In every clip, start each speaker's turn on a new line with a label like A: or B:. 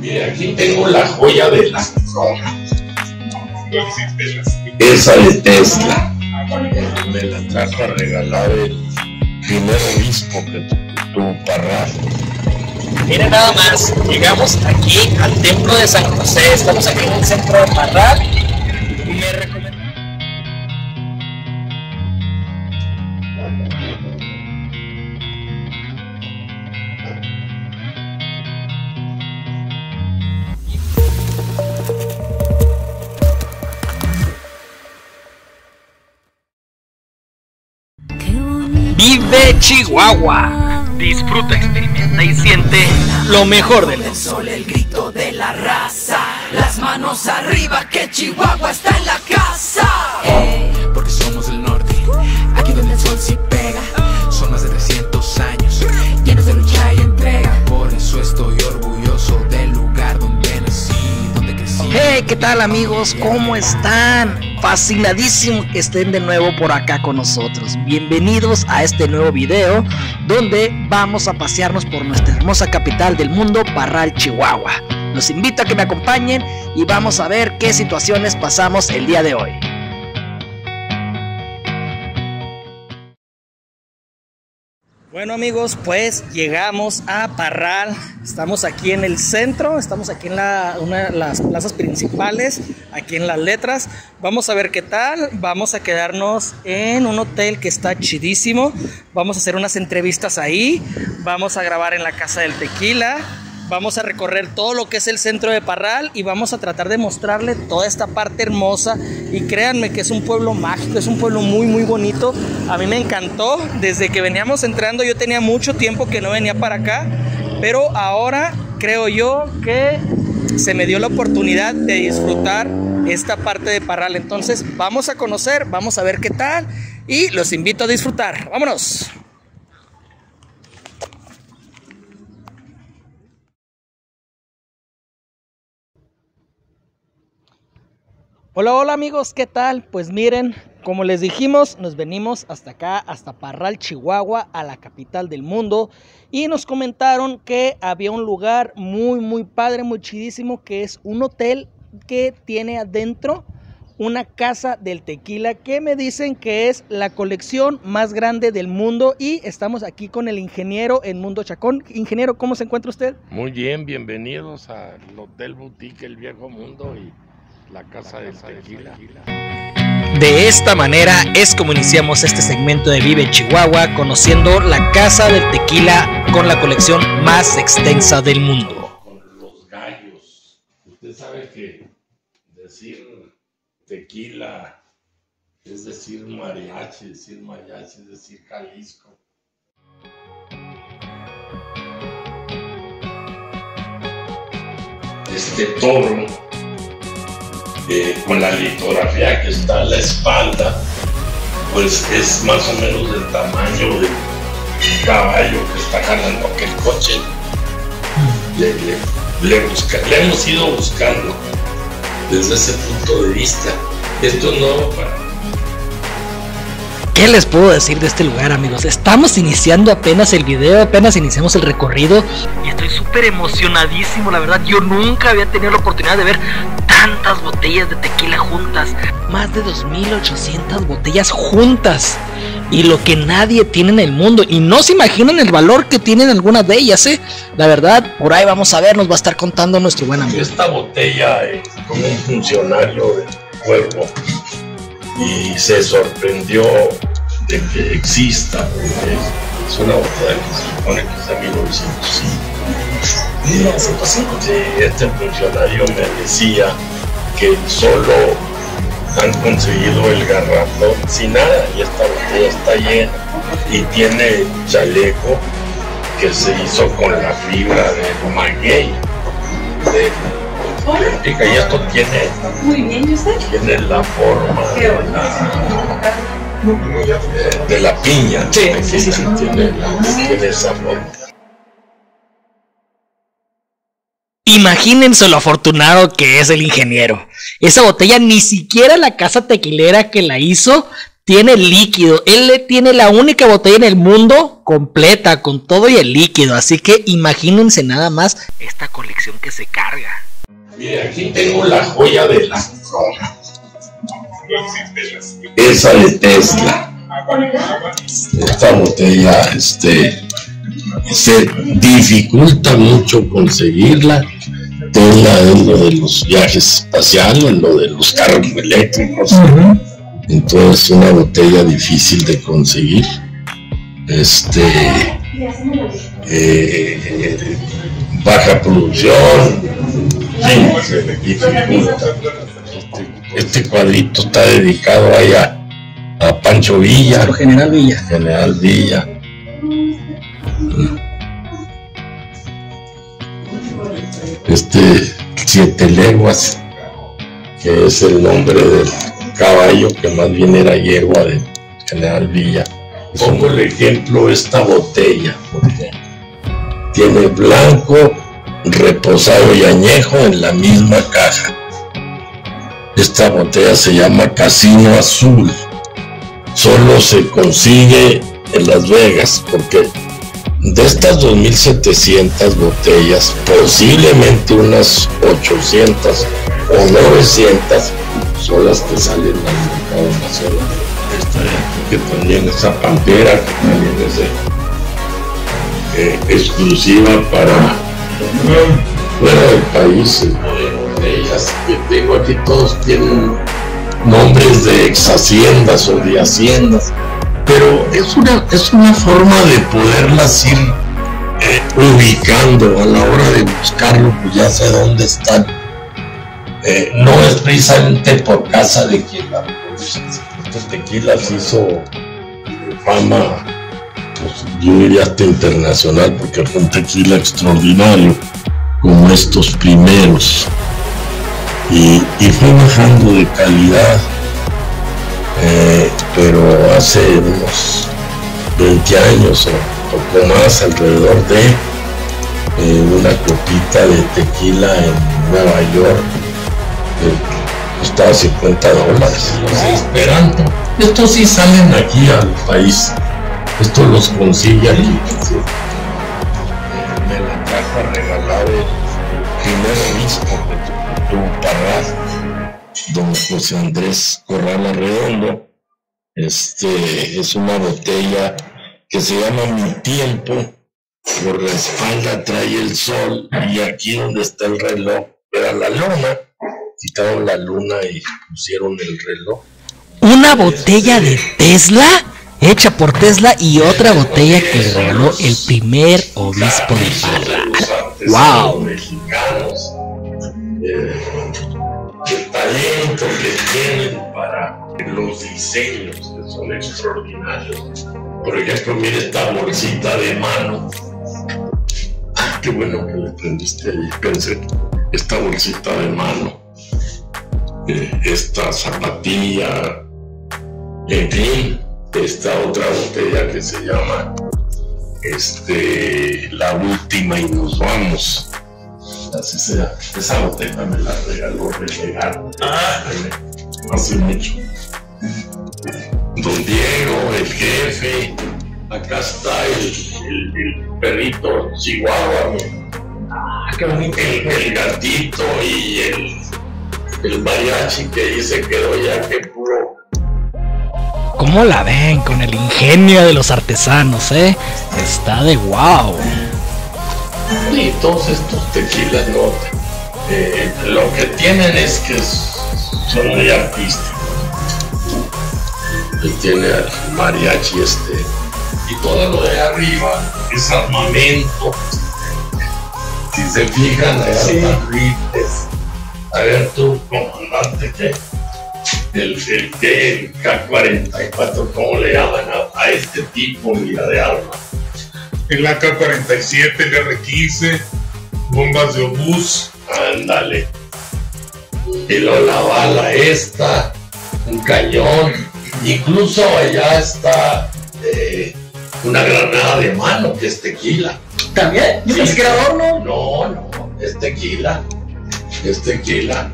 A: Mire, aquí tengo la joya de la corona. Esa de Tesla. Me la trajo a regalar el primer obispo que tuvo Parral.
B: Miren nada más, llegamos aquí al templo de San José, estamos aquí en el centro de Parral Chihuahua. Disfruta, experimenta y siente lo mejor del
C: El sol, el grito de la raza. Las manos arriba, que Chihuahua está en la casa.
D: porque somos el norte, aquí donde el sol sí pega. Son más de 300 años, llenos de lucha y entrega. Por eso estoy orgulloso del lugar donde nací, donde crecí.
B: Hey, ¿qué tal amigos? ¿Cómo están? Fascinadísimo que estén de nuevo por acá con nosotros. Bienvenidos a este nuevo video donde vamos a pasearnos por nuestra hermosa capital del mundo, Parral, Chihuahua. Los invito a que me acompañen y vamos a ver qué situaciones pasamos el día de hoy. Bueno amigos, pues llegamos a Parral. Estamos aquí en el centro, estamos aquí en la- una de las plazas principales, aquí en las letras. Vamos a ver qué tal. Vamos a quedarnos en un hotel que está chidísimo. Vamos a hacer unas entrevistas ahí. Vamos a grabar en la casa del tequila. Vamos a recorrer todo lo que es el centro de Parral y vamos a tratar de mostrarle toda esta parte hermosa. Y créanme que es un pueblo mágico, es un pueblo muy, muy bonito. A mí me encantó. Desde que veníamos entrando, yo tenía mucho tiempo que no venía para acá. Pero ahora creo yo que se me dio la oportunidad de disfrutar esta parte de Parral. Entonces, vamos a conocer, vamos a ver qué tal. Y los invito a disfrutar. Vámonos. Hola, hola amigos, ¿qué tal? Pues miren, como les dijimos, nos venimos hasta acá, hasta Parral, Chihuahua, a la capital del mundo. Y nos comentaron que había un lugar muy, muy padre, muy chidísimo, que es un hotel que tiene adentro una casa del tequila que me dicen que es la colección más grande del mundo. Y estamos aquí con el ingeniero en Mundo Chacón. Ingeniero, ¿cómo se encuentra usted?
A: Muy bien, bienvenidos al Hotel Boutique El Viejo Mundo y la Casa del Tequila.
B: De esta manera es como iniciamos este segmento de Vive Chihuahua, conociendo la Casa del Tequila con la colección más extensa del mundo.
A: Con los gallos. Usted sabe que decir tequila es decir mariachi, decir mariachi es decir Jalisco. Este toro, con la litografía que está en la espalda, pues es más o menos del tamaño del caballo que está jalando aquel coche. Le, le- le le hemos ido buscando desde ese punto de vista. Esto no para
B: ¿Qué les puedo decir de este lugar, amigos? Estamos iniciando apenas el video, apenas iniciamos el recorrido y estoy súper emocionadísimo, la verdad. Yo nunca había tenido la oportunidad de ver tantas botellas de tequila juntas, más de 2800 botellas juntas. Y lo que nadie tiene en el mundo. Y no se imaginan el valor que tienen algunas de ellas, ¿eh? La verdad, por ahí vamos a ver, nos va a estar contando nuestro buen amigo.
A: esta botella es como un funcionario del pueblo y se sorprendió de que exista, es, es una botella que se supone que es de 1905.
B: 1905.
A: Sí, este funcionario me decía que solo han conseguido el garrafón sin nada y esta botella está llena y tiene chaleco que se hizo con la fibra de maguey de y esto tiene,
E: Muy bien, ¿y usted?
A: tiene la forma de la, de la piña.
B: Sí, sí, sí, sí.
A: Tiene, tiene esa forma.
B: Imagínense lo afortunado que es el ingeniero. Esa botella ni siquiera la casa tequilera que la hizo tiene líquido. Él le tiene la única botella en el mundo completa, con todo y el líquido. Así que imagínense nada más esta colección que se carga.
A: Mire, aquí tengo la joya de la corona. Esa de Tesla. Esta botella, este, se dificulta mucho conseguirla. Tesla es lo de los viajes espaciales, lo de los carros eléctricos. Entonces, una botella difícil de conseguir. Este, eh, baja producción, sí, se dificulta. Este, cuadrito está dedicado ahí a, a Pancho Villa,
B: General Villa.
A: General Villa. Este Siete Leguas, que es el nombre del caballo que más bien era yegua de General Villa. Pongo el ejemplo esta botella, porque tiene blanco, reposado y añejo en la misma caja. Esta botella se llama Casino Azul. Solo se consigue en Las Vegas porque de estas 2.700 botellas, posiblemente unas 800 o 900 son las que salen al mercado nacional. Esta de que también esa pantera, que también es eh, eh, exclusiva para fuera del país, ellas que tengo aquí, todos tienen nombres de ex haciendas o de haciendas, pero es una, es una forma de poderlas ir eh, ubicando a la hora de buscarlo, pues ya sé dónde están. Eh, no es precisamente por casa de quien la produce. Estos tequilas hizo fama, pues, yo diría hasta internacional, porque fue un tequila extraordinario, como estos primeros. Y, y fue bajando de calidad, eh, pero hace unos 20 años o poco más, alrededor de eh, una copita de tequila en Nueva York eh, costaba 50 dólares. Esperando. Estos sí salen aquí al país. Estos los consigue aquí. Eh, me la trajo a regalar el primer obispo don José Andrés Corral Arredondo. Este es una botella que se llama Mi Tiempo. Por la espalda trae el sol y aquí donde está el reloj era la luna. Quitaron la luna y pusieron el reloj.
B: Una botella de Tesla hecha por Tesla y otra botella que regaló el primer obispo de Parral. ¡Wow!
A: mexicanos, eh, el talento que tienen para los diseños, que son extraordinarios. Por ejemplo, mire esta bolsita de mano. Ah, qué bueno que le prendiste ahí. Pensé, esta bolsita de mano, eh, esta zapatilla, en fin, esta otra botella que se llama este, la última y nos vamos. Así sea. Esa botella me la regaló relegado. Hace mucho. Don Diego, el jefe. Acá está el, el- el perrito Chihuahua. El, el gatito y el, el mariachi que ahí se quedó ya que puro.
B: ¿Cómo la ven con el ingenio de los artesanos, eh? Está de wow.
A: Y todos estos tequilas, ¿no? Eh, lo que tienen es que son muy artísticos. Que tiene al mariachi este. Y todo lo de arriba es armamento. Si se fijan, hay rifles. A ver tú, comandante, ¿qué? El, el, el K-44, ¿cómo le llaman a, a este tipo, mira, de arma?
E: El AK-47, el R-15, bombas de obús,
A: Ándale. Y luego la bala esta, un cañón. Incluso allá está eh, una granada de mano que es tequila.
B: ¿También?
A: Que era horno. No, no, es tequila. Es tequila.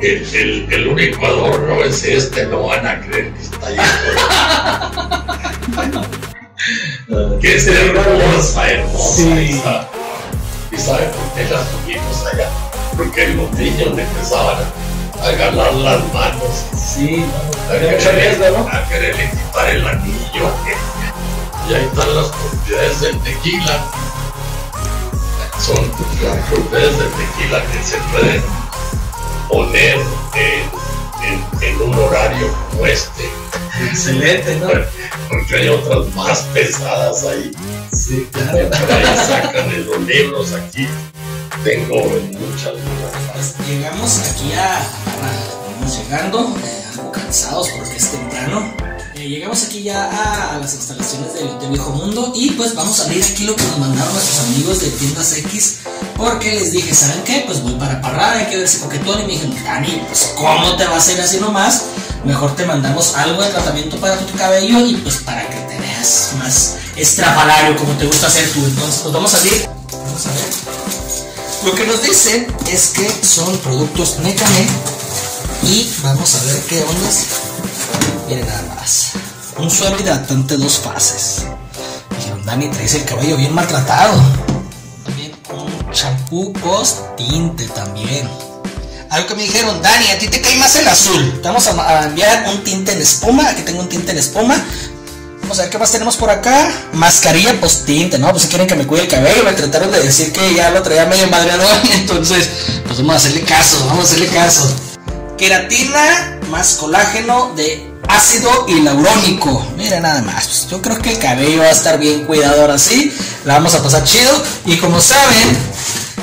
A: el, el, el único adorno es este, no van a creer que está ahí. que es hermosa, hermosa.
B: Sí.
A: esa. ¿Y sabe por qué la subimos allá? Porque los niños empezaban a, a ganar las manos,
B: Sí,
A: a a quererle quitar el anillo. Y ahí están las propiedades del tequila. Son las propiedades del tequila que se pueden poner en, en- en un horario como este.
B: excelente, ¿no?
A: Porque hay otras más pesadas ahí.
B: Sí, claro.
A: Por ahí sacan los libros aquí. Tengo en muchas
B: Pues llegamos aquí a, a- vamos llegando, eh, algo cansados porque es temprano. Eh, llegamos aquí ya a, las instalaciones del Hotel Viejo Mundo y pues vamos a abrir aquí lo que nos mandaron nuestros amigos de tiendas X porque les dije, ¿saben qué? Pues voy para Parral, hay que ver si coquetón y me dijeron, Dani, pues ¿cómo te vas a ir así nomás? Mejor te mandamos algo de tratamiento para tu cabello y pues para que te veas más estrafalario como te gusta hacer tú. Entonces, pues vamos a abrir, vamos a ver. Lo que nos dicen es que son productos Necane y vamos a ver qué ondas. Miren nada más. Un suero hidratante dos fases. Dijeron, Dani, traes el cabello bien maltratado. También un champú post tinte también. Algo que me dijeron, Dani, a ti te cae más el azul. Vamos a, a enviar un tinte en espuma. Aquí tengo un tinte en espuma. Vamos a ver qué más tenemos por acá. Mascarilla post tinte, ¿no? Pues si quieren que me cuide el cabello, me trataron de decir que ya lo traía medio madreado. Entonces, pues vamos a hacerle caso, vamos a hacerle caso. Queratina más colágeno de ácido hialurónico. Mira nada más. Pues yo creo que el cabello va a estar bien cuidado ahora sí. La vamos a pasar chido. Y como saben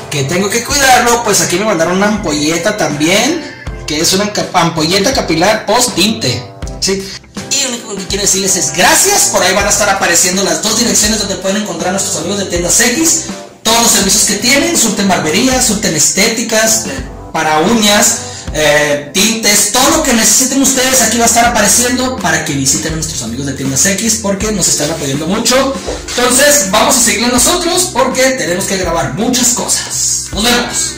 B: que tengo que cuidarlo, pues aquí me mandaron una ampolleta también. Que es una ampolleta capilar post tinte. Sí. Y lo único que quiero decirles es gracias. Por ahí van a estar apareciendo las dos direcciones donde pueden encontrar a nuestros amigos de tiendas X. Todos los servicios que tienen, surten barberías, surten estéticas, para uñas, eh, tintes, todo lo que necesiten ustedes aquí va a estar apareciendo para que visiten a nuestros amigos de tiendas X porque nos están apoyando mucho. Entonces vamos a seguirle nosotros porque tenemos que grabar muchas cosas. Nos vemos.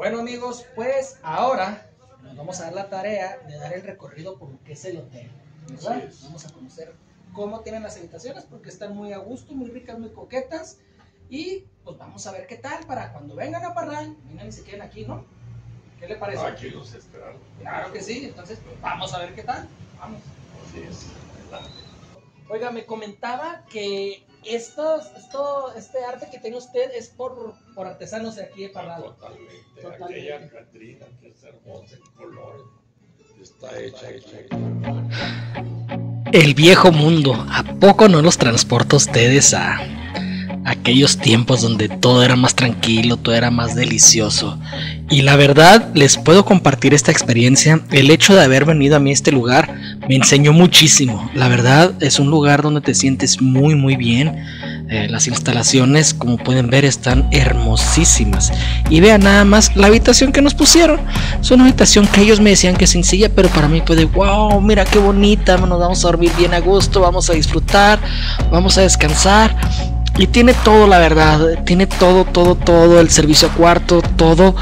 B: Amigos, pues ahora nos vamos a dar la tarea de dar el recorrido por lo que es el hotel. ¿verdad?
A: Así es.
B: Vamos a conocer cómo tienen las habitaciones porque están muy a gusto, muy ricas, muy coquetas. Y pues vamos a ver qué tal para cuando vengan a Parral, vengan y se queden aquí, ¿no? ¿Qué le parece?
A: Aquí los esperamos.
B: Claro que sí, entonces pues vamos a ver qué tal. Vamos.
A: Así es. Adelante.
B: Oiga, me comentaba que estos, esto, este arte que tiene usted es por, por artesanos de aquí de Parral.
A: Totalmente.
B: Totalmente.
A: Aquella Catrina que es hermosa en colores. Está hecha, hecha, hecha.
B: El viejo mundo, ¿a poco no los transporta ustedes a aquellos tiempos donde todo era más tranquilo, todo era más delicioso? Y la verdad, les puedo compartir esta experiencia. El hecho de haber venido a mí a este lugar me enseñó muchísimo. La verdad, es un lugar donde te sientes muy, muy bien. Eh, las instalaciones, como pueden ver, están hermosísimas. Y vean nada más la habitación que nos pusieron. Es una habitación que ellos me decían que es sencilla, pero para mí fue de wow, mira qué bonita. Nos vamos a dormir bien a gusto, vamos a disfrutar, vamos a descansar. Y tiene todo, la verdad. Tiene todo, todo, todo. El servicio a cuarto, todo.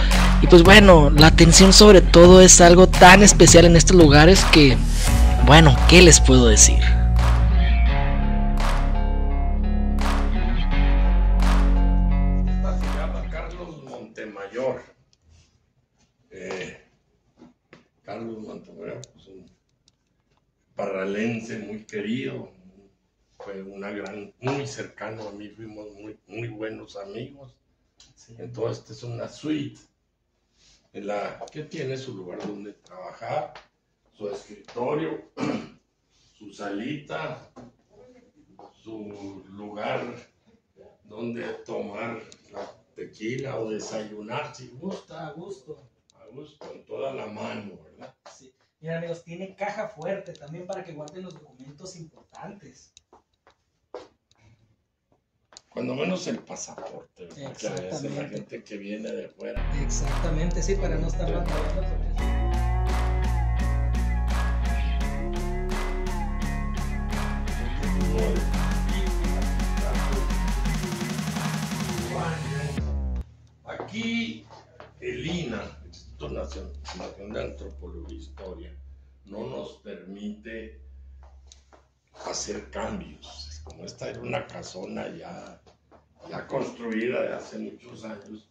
B: Y pues bueno, la atención sobre todo es algo tan especial en estos lugares que, bueno, ¿qué les puedo decir?
A: Carlos Montemayor. Eh, Carlos Montemayor, pues un parralense muy querido, fue una gran, muy cercano a mí, fuimos muy, muy buenos amigos. Entonces, esta es una suite en la que tiene su lugar donde trabajar, su escritorio, su salita, su lugar donde tomar la tequila o desayunar si gusta,
B: a gusto.
A: a gusto, con toda la mano, ¿verdad?
B: Sí. Mira amigos, tiene caja fuerte también para que guarden los documentos importantes.
A: Cuando menos el pasaporte, ¿verdad? que a veces la
B: Exactamente.
A: gente que viene de fuera.
B: Exactamente, sí, para no estar batallando.
A: Aquí el INA, Instituto Nacional de Antropología e Historia, no nos permite hacer cambios. Como esta era una casona ya, ya construida de hace muchos años,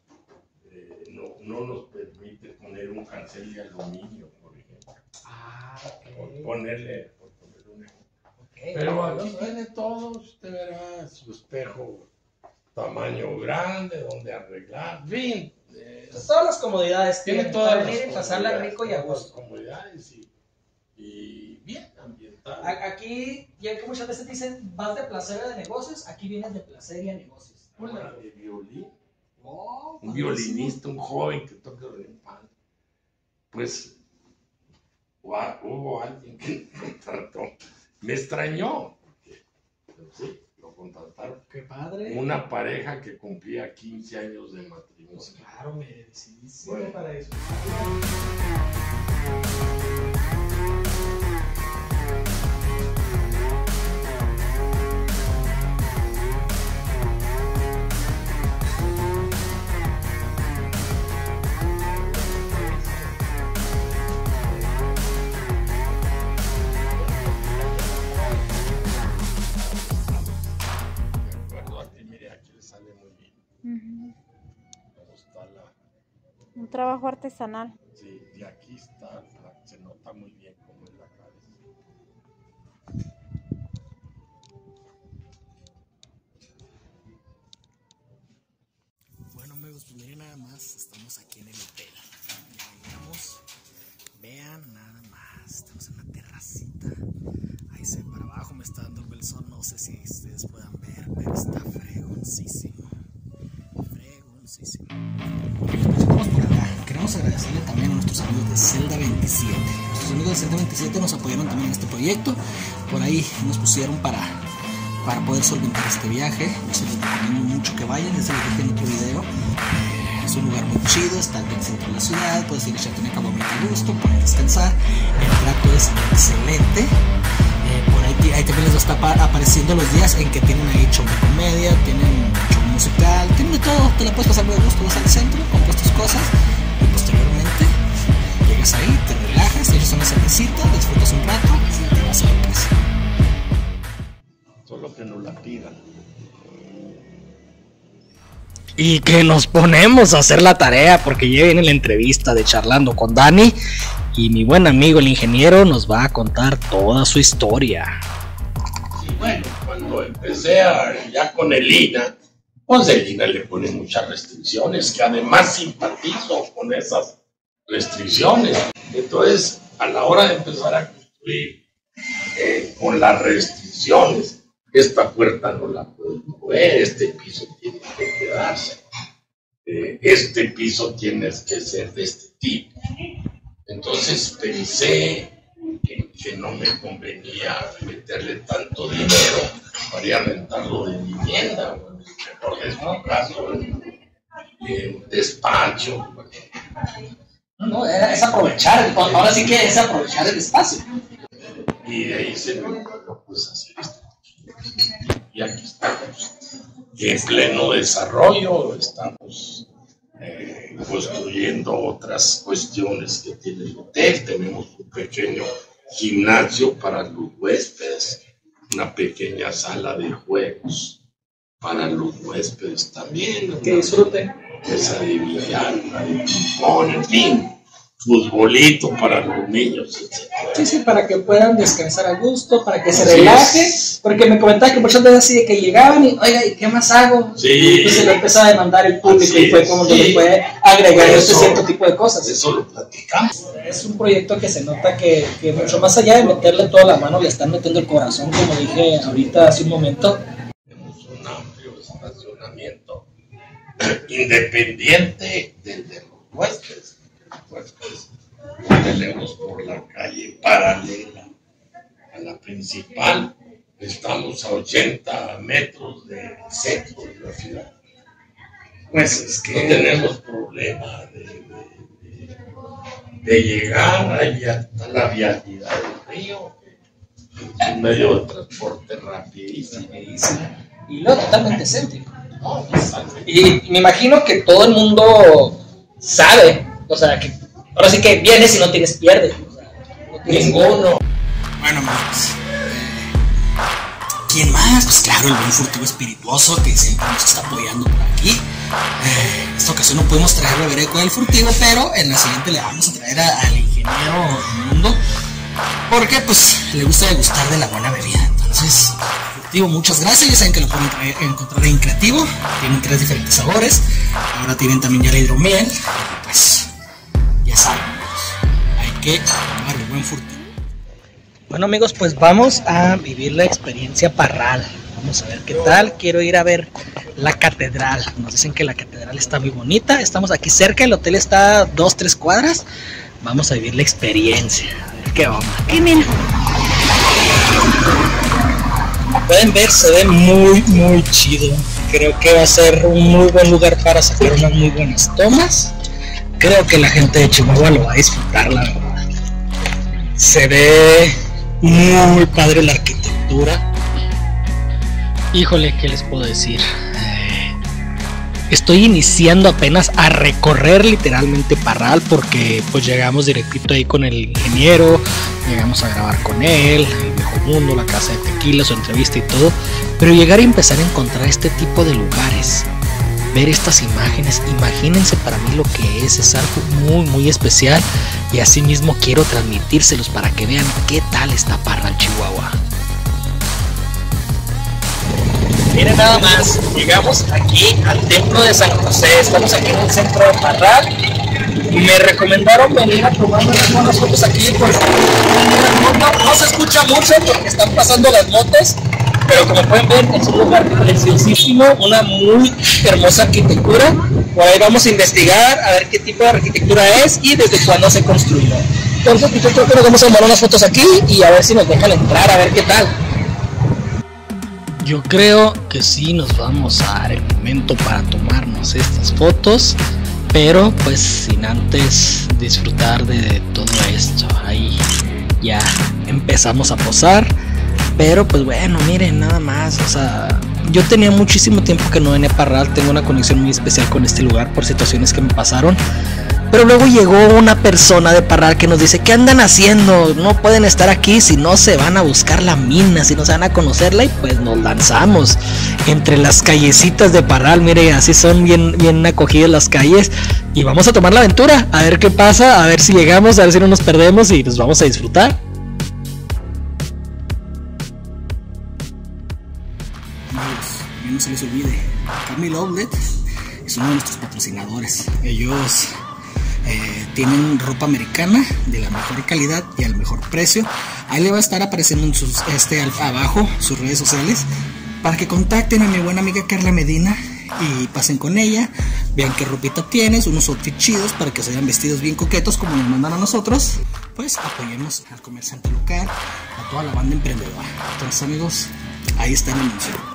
A: eh, no, no nos permite poner un cancel de aluminio, por ejemplo.
B: Ah,
A: Por
B: ok.
A: ponerle, por ponerle un ejemplo.
B: ok.
A: Pero aquí tiene todo, usted verá su espejo tamaño grande, donde arreglar, fin, eh,
B: Todas las comodidades
A: tiene
B: tiene
A: todas
B: para venir y pasarla rico y a gusto.
A: comodidades y, y bien ambientado.
B: A- Aquí, ya que muchas veces dicen, vas de placer a de negocios, aquí vienes de placer y a negocios.
A: Una de violín,
B: Oh,
A: un violinista, un joven que toca pan. Pues hubo alguien que contrató, me extrañó, porque, pero sí, lo contrataron.
B: Qué padre.
A: Una pareja que cumplía 15 años de matrimonio.
B: Pues claro, merecidísimo
A: Bueno.
B: para eso.
F: Trabajo artesanal.
A: Sí, de aquí está, la- se nota muy bien cómo es la cabeza.
B: Bueno amigos, pues miren nada más, estamos aquí en el hotel. Vean nada más, estamos en una terracita. Ahí se ve para abajo, me está dando el sol, no sé si ustedes puedan ver, pero está. Fregoncísimo. 127. Nuestros amigos del 127 nos apoyaron también en este proyecto. Por ahí nos pusieron para, para poder solventar este viaje. Les recomiendo mucho que vayan, otro video. Eh, es un lugar muy chido, está en el centro de la ciudad, puedes ir a Chatuneca a a gusto, puedes descansar. El trato es excelente. Eh, por ahí, ahí, también les está apareciendo los días en que tienen ahí show de comedia, tienen show musical, tienen de todo, te la puedes pasar muy a gusto, vas al centro, compras tus cosas llegas ahí, te relajas, una cervecita, disfrutas un rato y te vas a tu casa.
A: Solo que nos la pidan.
B: Y que nos ponemos a hacer la tarea porque ya viene la entrevista de charlando con Dani y mi buen amigo el ingeniero nos va a contar toda su historia.
A: Y bueno, cuando empecé a- ya con el INA, pues el INA le pone muchas restricciones, que además simpatizo con esas restricciones. Entonces, a la hora de empezar a construir eh, con las restricciones, esta puerta no la puedes mover, este piso tiene que quedarse, eh, este piso tiene que ser de este tipo. Entonces pensé que, no me convenía meterle tanto dinero para rentarlo de vivienda, bueno, mejor caso, eh, un despacho.
B: No, es aprovechar, ahora sí que es aprovechar el espacio.
A: Y de ahí se me ocurrió pues hacer esto. Y aquí estamos, en pleno desarrollo, estamos eh, construyendo otras cuestiones que tiene el hotel. Tenemos un pequeño gimnasio para los huéspedes, una pequeña sala de juegos para los huéspedes también.
B: Que disfruten.
A: Esa de billar, una de ping-pong, en fin, futbolito para los niños, etc.
B: Sí, sí, para que puedan descansar a gusto, para que se
A: Así
B: relajen.
A: es.
B: Porque me comentaba que muchas veces así de que llegaban y, oiga, ¿y qué más hago?
A: Sí.
B: Y pues se lo empezó a demandar el público
A: Así
B: y fue como
A: sí.
B: que le puede agregar este cierto tipo de cosas.
A: Eso lo platicamos.
B: Es un proyecto que se nota que, que mucho más allá de meterle toda la mano, le están metiendo el corazón, como dije ahorita hace un momento.
A: Tenemos un amplio estacionamiento independiente del de los huéspedes. Los los tenemos por la calle paralela a la principal estamos a 80 metros del centro de la ciudad.
B: Pues es
A: No tenemos problema de, de- de- de llegar ahí hasta la vialidad del río. Un medio de transporte rapidísimo.
B: Y no, totalmente céntrico. Y me imagino que todo el mundo sabe, o sea, que ahora sí que vienes y no tienes pierde. O sea,
A: Ninguno.
G: Bueno, amigos. eh, ¿Quién más? Pues claro, el buen furtivo espirituoso que siempre nos está apoyando por aquí. Eh, en esta ocasión no pudimos traer revereco del furtivo, pero en la siguiente le vamos a traer a- al ingeniero mundo. Porque pues le gusta degustar de la buena bebida. Entonces, furtivo, muchas gracias. Ya saben que lo pueden traer- encontrar en creativo. Tienen tres diferentes sabores. Ahora tienen también ya la hidromiel. Pues ya saben, amigos, hay que tomar el buen furtivo.
B: Bueno amigos, pues vamos a vivir la experiencia parral. Vamos a ver qué tal. Quiero ir a ver la catedral. Nos dicen que la catedral está muy bonita. Estamos aquí cerca, el hotel está a dos, tres cuadras. Vamos a vivir la experiencia. A ver qué onda.
F: ¿Qué mira?
B: Pueden ver, se ve muy, muy chido. Creo que va a ser un muy buen lugar para sacar unas muy buenas tomas. Creo que la gente de Chihuahua lo va a disfrutar, la verdad. Se ve muy padre la arquitectura. Híjole, ¿qué les puedo decir? Estoy iniciando apenas a recorrer literalmente Parral porque pues llegamos directito ahí con el ingeniero, llegamos a grabar con él, el viejo mundo, la casa de tequila, su entrevista y todo, pero llegar a empezar a encontrar este tipo de lugares, ver estas imágenes, imagínense para mí lo que es, es algo muy muy especial y así mismo quiero transmitírselos para que vean qué tal está Parral, Chihuahua. Miren nada más, llegamos aquí al templo de San José, estamos aquí en el centro de Parral me recomendaron venir a tomarme unas fotos aquí porque no, no- no se escucha mucho porque están pasando las motos, pero como pueden ver es un lugar preciosísimo, una muy hermosa arquitectura. Por ahí vamos a investigar a ver qué tipo de arquitectura es y desde cuándo se construyó. Entonces pues, yo creo que nos vamos a tomar unas fotos aquí y a ver si nos dejan entrar, a ver qué tal. Yo creo que sí nos vamos a dar el momento para tomarnos estas fotos, pero pues sin antes disfrutar de todo esto. Ahí ya empezamos a posar, pero pues bueno, miren nada más, o sea, yo tenía muchísimo tiempo que no venía a Parral, tengo una conexión muy especial con este lugar por situaciones que me pasaron. Pero luego llegó una persona de Parral que nos dice, ¿qué andan haciendo? No pueden estar aquí si no se van a buscar la mina, si no se van a conocerla y pues nos lanzamos entre las callecitas de Parral, mire, así son bien, bien acogidas las calles y vamos a tomar la aventura, a ver qué pasa, a ver si llegamos, a ver si no nos perdemos y nos vamos a disfrutar.
G: Amigos, no se les olvide, Camille Outlet es uno de nuestros patrocinadores. Ellos eh, tienen ropa americana de la mejor calidad y al mejor precio. Ahí le va a estar apareciendo en sus, este, abajo sus redes sociales para que contacten a mi buena amiga Carla Medina y pasen con ella. Vean qué ropita tienes, unos outfits chidos para que se vean vestidos bien coquetos como nos mandan a nosotros. Pues apoyemos al comerciante local, a toda la banda emprendedora. Entonces amigos, ahí está el anuncio.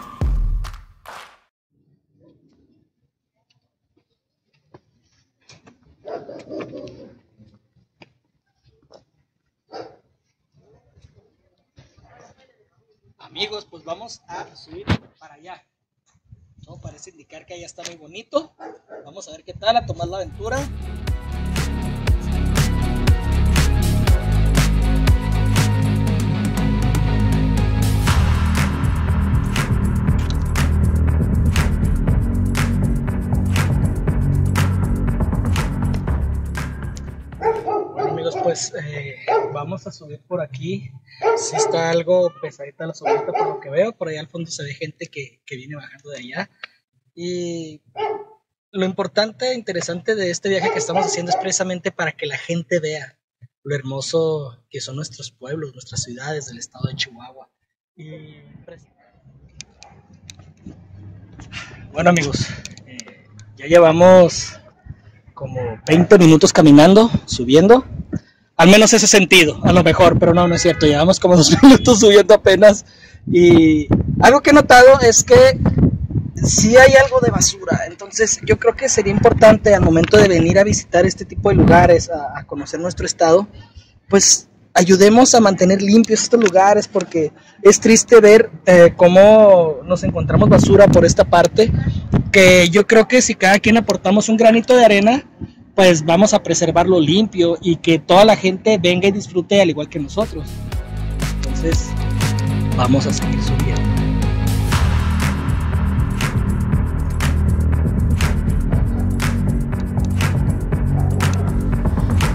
B: Amigos, pues vamos a subir para allá. Todo parece indicar que allá está muy bonito. Vamos a ver qué tal, a tomar la aventura. Amigos, pues eh, vamos a subir por aquí. Sí está algo pesadita la subida por lo que veo. Por allá al fondo se ve gente que, que viene bajando de allá. Y lo importante e interesante de este viaje que estamos haciendo es precisamente para que la gente vea lo hermoso que son nuestros pueblos, nuestras ciudades del estado de Chihuahua. Y pues, bueno amigos, eh, ya llevamos como 20 minutos caminando, subiendo. Al menos ese sentido, a lo mejor, pero no, no es cierto. Llevamos como dos minutos subiendo apenas. Y algo que he notado es que si hay algo de basura. Entonces yo creo que sería importante al momento de venir a visitar este tipo de lugares, a, a conocer nuestro estado, pues ayudemos a mantener limpios estos lugares porque es triste ver eh, cómo nos encontramos basura por esta parte, que yo creo que si cada quien aportamos un granito de arena, pues vamos a preservarlo limpio y que toda la gente venga y disfrute al igual que nosotros. Entonces, vamos a seguir subiendo.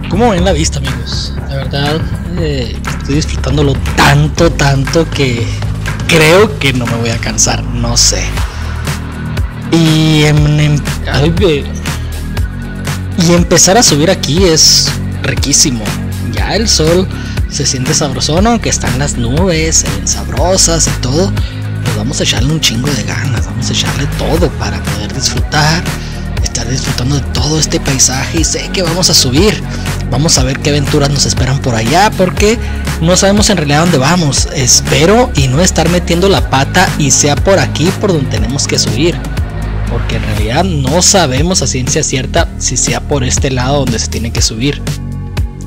B: ¿Cómo ven la vista, amigos? La verdad, eh, estoy disfrutándolo tanto, tanto que creo que no me voy a cansar, no sé. Y, en- en- ay, ve- y empezar a subir aquí es riquísimo. Ya el sol se siente sabrosón, aunque están las nubes, se sabrosas y todo. Pues vamos a echarle un chingo de ganas, vamos a echarle todo para poder disfrutar, estar disfrutando de todo este paisaje y sé que vamos a subir. Vamos a ver qué aventuras nos esperan por allá porque no sabemos en realidad dónde vamos. Espero y no estar metiendo la pata y sea por aquí por donde tenemos que subir. Porque en realidad no sabemos a ciencia cierta si sea por este lado donde se tiene que subir.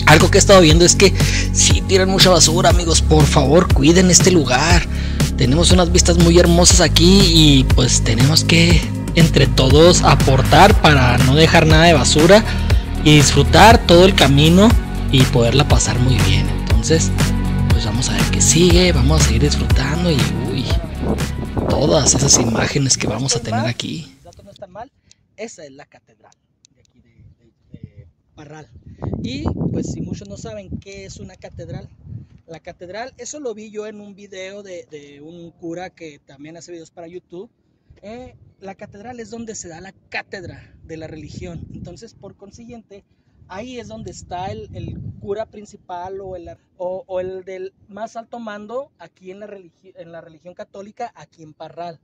B: Algo que he estado viendo es que si tiran mucha basura, amigos, por favor cuiden este lugar. Tenemos unas vistas muy hermosas aquí y pues tenemos que entre todos aportar para no dejar nada de basura y disfrutar todo el camino y poderla pasar muy bien. Entonces, pues vamos a ver qué sigue, vamos a seguir disfrutando y uy, todas esas imágenes que vamos a tener aquí. Los datos no están mal. Esa es la catedral de aquí de, Parral. Y pues si muchos no saben qué es una catedral, la catedral, eso lo vi yo en un video de, de un cura que también hace videos para YouTube. Eh, la catedral es donde se da la cátedra de la religión. Entonces, por consiguiente, ahí es donde está el, el cura principal o el, o el del más alto mando aquí en la, religi- en la religión católica, aquí en Parral.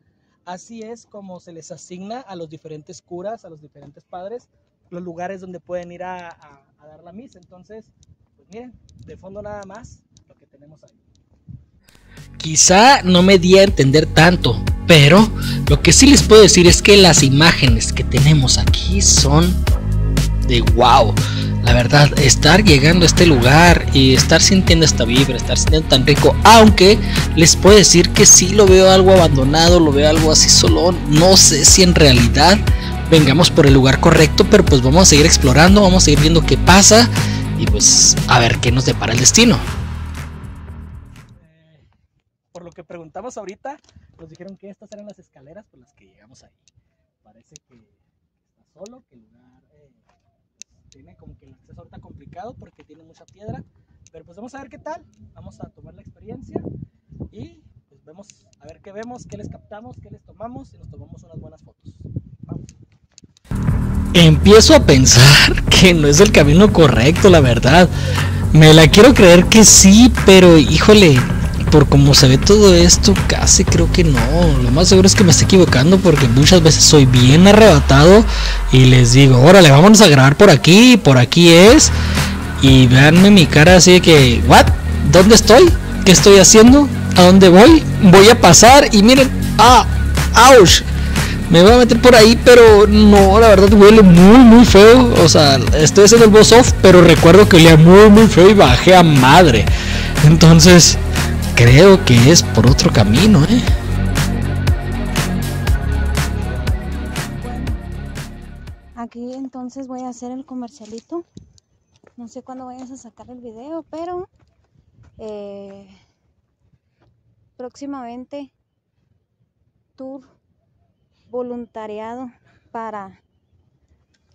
B: Así es como se les asigna a los diferentes curas, a los diferentes padres, los lugares donde pueden ir a, dar la misa. Entonces, pues miren, de fondo nada más lo que tenemos ahí. Quizá no me di a entender tanto, pero lo que sí les puedo decir es que las imágenes que tenemos aquí son de wow. La verdad, estar llegando a este lugar y estar sintiendo esta vibra, estar sintiendo tan rico, aunque les puedo decir que sí lo veo algo abandonado, lo veo algo así solo, no sé si en realidad vengamos por el lugar correcto, pero pues vamos a seguir explorando, vamos a seguir viendo qué pasa y pues a ver qué nos depara el destino. Por lo que preguntamos ahorita, nos dijeron que estas eran las escaleras por las que llegamos ahí. Parece que está solo, que el lugar eh, tiene como que el acceso ahorita porque tiene mucha piedra. Pero pues vamos a ver qué tal. Vamos a tomar la experiencia y pues vemos a ver qué vemos, qué les captamos, qué les tomamos y nos tomamos unas buenas fotos. Vamos. Empiezo a pensar que no es el camino correcto, la verdad. Me la quiero creer que sí, pero híjole, por como se ve todo esto, casi creo que no. Lo más seguro es que me esté equivocando porque muchas veces soy bien arrebatado y les digo, órale, vámonos a grabar por aquí, por aquí es. Y veanme mi cara así de que, ¿what? ¿Dónde estoy? ¿Qué estoy haciendo? ¿A dónde voy? Voy a pasar y miren, ¡ah! ¡Auch! Me voy a meter por ahí, pero no, la verdad huele muy, muy feo. O sea, estoy haciendo el boss off, pero recuerdo que olía muy, muy feo y bajé a madre. Entonces, creo que es por otro camino, ¿eh?
F: Aquí entonces voy a hacer el comercialito. No sé cuándo vayas a sacar el video, pero eh, próximamente tour voluntariado para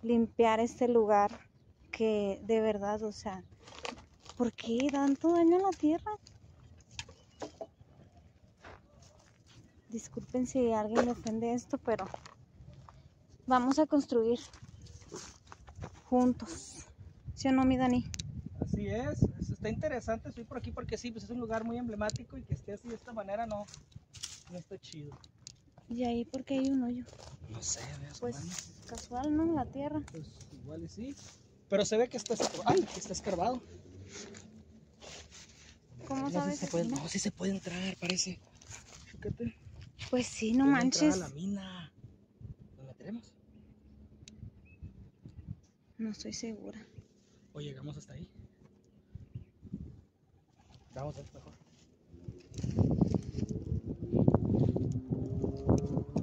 F: limpiar este lugar que de verdad, o sea, ¿por qué tanto daño a la tierra? Disculpen si a alguien le ofende esto, pero vamos a construir juntos. ¿Sí o no, mi Dani?
B: Así es, es- está interesante subir por aquí porque sí, pues es un lugar muy emblemático y que esté así de esta manera no, no está chido.
F: Y ahí porque hay un hoyo.
B: No sé, veas,
F: Pues
B: bueno,
F: casual, ¿no? La tierra.
B: pues igual y sí. Pero se ve que está, ay, que está escarbado.
F: ¿Cómo
B: No
F: sabes?
B: si se puede, no, sí se puede entrar, parece. Chécate.
F: Pues sí, no manches.
B: a la mina. ¿Nos meteremos?
F: No estoy segura.
B: ¿O llegamos hasta ahí? Vamos, es mejor.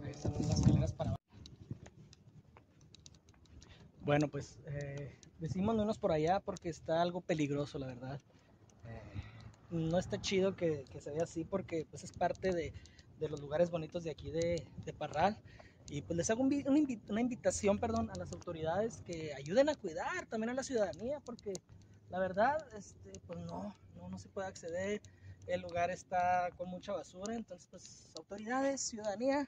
B: Ahí están las escaleras para abajo. Bueno, pues eh, decimos no irnos por allá porque está algo peligroso, la verdad. Eh, no está chido que, que se vea así porque pues es parte de, de los lugares bonitos de aquí de, de Parral. Y pues les hago un una, invi- una invitación perdón, a las autoridades que ayuden a cuidar también a la ciudadanía porque la verdad este, pues no, no, no se puede acceder. El lugar está con mucha basura, entonces pues autoridades, ciudadanía,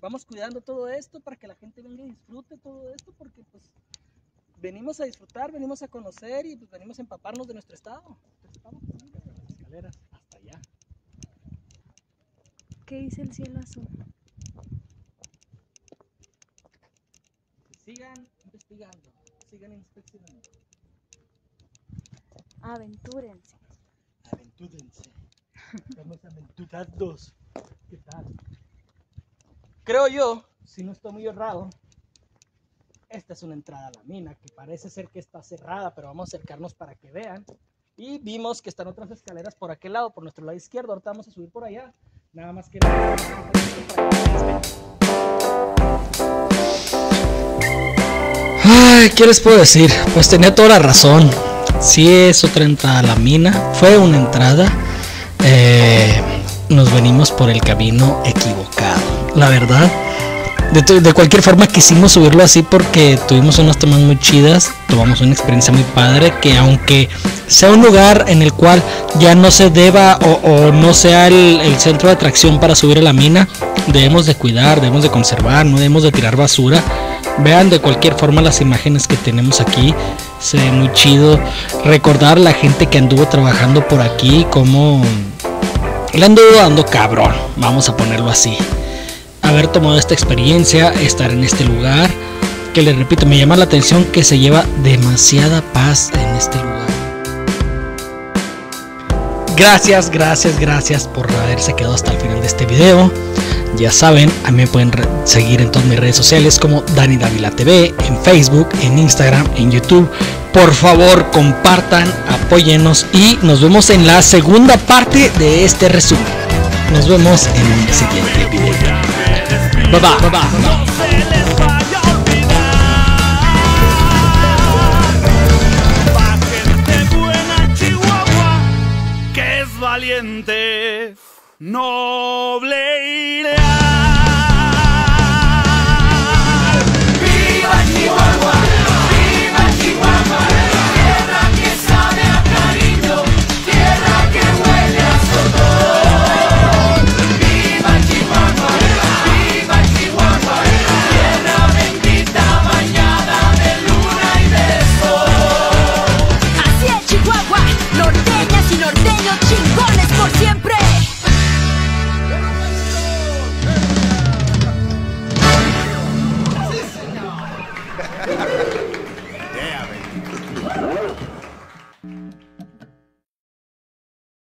B: vamos cuidando todo esto para que la gente venga y disfrute todo esto porque pues venimos a disfrutar, venimos a conocer y pues venimos a empaparnos de nuestro estado. Entonces, vamos, las escaleras.
F: ¿Qué dice el cielo azul?
B: Sigan investigando, sigan inspeccionando,
F: Aventúrense.
B: aventúrense. Estamos aventurados. ¿Qué tal? Creo yo, si no estoy muy errado, esta es una entrada a la mina que parece ser que está cerrada, pero vamos a acercarnos para que vean. Y vimos que están otras escaleras por aquel lado, por nuestro lado izquierdo. Ahorita vamos a subir por allá. Nada más que. Ay, ¿qué les puedo decir? Pues tenía toda la razón. Sí es otra a la mina. Fue una entrada. Eh, nos venimos por el camino equivocado. La verdad. De, cualquier forma quisimos subirlo así porque tuvimos unas tomas muy chidas. Tomamos una experiencia muy padre que aunque sea un lugar en el cual ya no se deba o, no sea el, centro de atracción para subir a la mina, debemos de cuidar, debemos de conservar, no debemos de tirar basura. Vean de cualquier forma las imágenes que tenemos aquí. Se ve muy chido. Recordar la gente que anduvo trabajando por aquí como... Anduvo dando cabrón. Vamos a ponerlo así. Haber tomado esta experiencia, estar en este lugar. Que les repito, me llama la atención que se lleva demasiada paz en este lugar. Gracias, gracias, gracias por haberse quedado hasta el final de este video. Ya saben, a mí me pueden seguir en todas mis redes sociales como Dani Davila TV, en Facebook, en Instagram, en YouTube. Por favor, compartan, apóyennos y nos vemos en la segunda parte de este resumen. Nos vemos en un siguiente video.
H: No se les vaya a olvidar. Pa' gente buena Chihuahua, que es valiente, noble